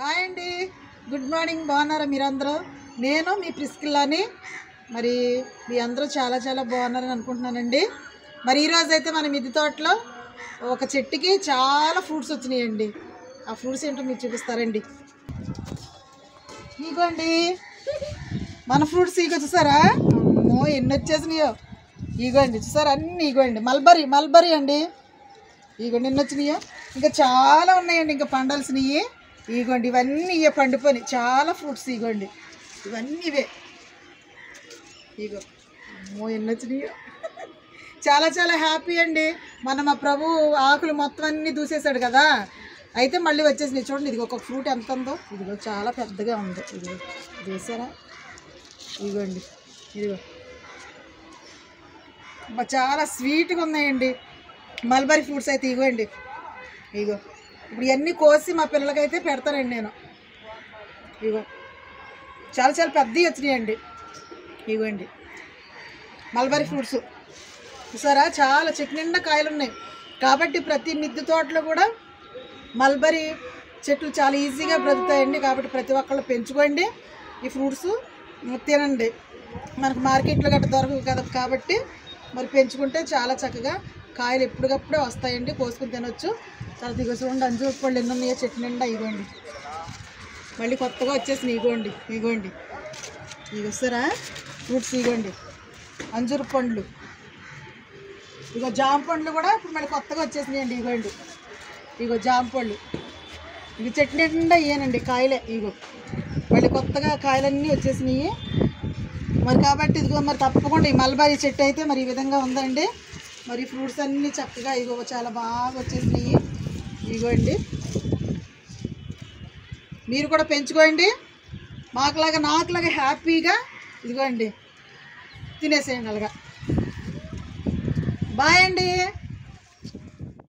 Hi అండి. Good morning. బాగున్నారా మీరందరూ? నేను మీ ప్రిస్కిల్లాని. మరి మీ అందరూ చాలా చాలా బాగున్నారని అనుకుంటున్నానండి. మరి ఈరోజు అయితే మన మిద్ది తోటలో ఒక చెట్టుకి చాలా ఫ్రూట్స్ వచ్చినాయండి. ఆ ఫ్రూట్స్ ఏంటో మీరు చూపిస్తారండి. ఇగోండి. మన ఫ్రూట్స్ ఇగో చూసారా? అమ్మో ఎన్ని వచ్చేసినాయో. ఇగోండి చూసారా? అన్నీ ఇగోండి. మల్బరీ మల్బరీ అండి. ఇగోండి ఎన్ని వచ్చినాయో. ఇంకా చాలా ఉన్నాయండి. ఇంకా పండాల్సినవి. ఇగోండి ఇవన్నీ ఇవే పండిపోయి చాలా ఫ్రూట్స్ ఇగోండి. ఇవన్నీ ఇవే. ఇగో అమ్మో ఎన్ని చాలా చాలా హ్యాపీ అండి. మన మా ప్రభు ఆకులు మొత్తం అన్నీ దూసేశాడు కదా. అయితే మళ్ళీ వచ్చేసింది చూడండి ఇది ఒక ఫ్రూట్ ఎంత ఉందో. ఇదిగో చాలా పెద్దగా ఉంది. ఇదిగో చూసారా ఇగోండి ఇదిగోండి ఇదిగో చాలా స్వీట్గా ఉన్నాయండి. మల్బరీ ఫ్రూట్స్ అయితే ఇగోండి. ఇగో. ఇప్పుడు ఇవన్నీ కోసి మా పిల్లలకైతే పెడతానండి నేను. ఇగో చాలా చాలా పెద్దవి వచ్చినాయండి. ఇగోండి. Mulberry fruits. చూసారా? చాలా చెట్టు నిండా కాయలు ఉన్నాయి. కాబట్టి ప్రతి మిద్దె తోటలో కూడా మల్బరీ చెట్లు చాలా ఈజీగా బ్రతుకుతాయండి. కాబట్టి ప్రతి ఒక్కళ్ళు పెంచుకోండి ఈ ఫ్రూట్స్. తినండి. మనకు మార్కెట్లో గట్రా దొరకవు కదా కాబట్టి మరి పెంచుకుంటే చాలా చక్కగా కాయలు ఎప్పటికప్పుడే వస్తాయండి కోసుకుని తినొచ్చు. చాలా దిగ చూడండి అంజూరు పళ్ళు ఎన్ని ఉన్నాయో చెట్టు నిండా ఇగోండి. మళ్ళీ కొత్తగా వచ్చేసినాయి ఇగోండి ఇగోండి. ఇవి వస్తారా ఫ్రూట్స్ ఇగోండి. అంజూరు పండ్లు. ఇగో జామ పండ్లు కూడా ఇప్పుడు మళ్ళీ కొత్తగా వచ్చేసినాయండి ఇగోండి. ఇగో జామ పళ్ళు ఇవి చెట్టు నిండా ఇయ్యనండి కాయలే ఇగో. మళ్ళీ కొత్తగా కాయలన్నీ వచ్చేసినాయి. మరి కాబట్టి ఇదిగో మరి తప్పకుండా ఈ మల్బరీ చెట్టు అయితే మరి ఈ విధంగా ఉందండి. మరి ఫ్రూట్స్ అన్నీ చక్కగా ఇగో చాలా బాగా వచ్చేసినాయి. ఇగోండి. మీరు కూడా పెంచుకోండి. మాకులాగా నాకులాగా హ్యాపీగా ఇదిగోండి. తినేసేయండి అలాగా. బాయ్ అండి.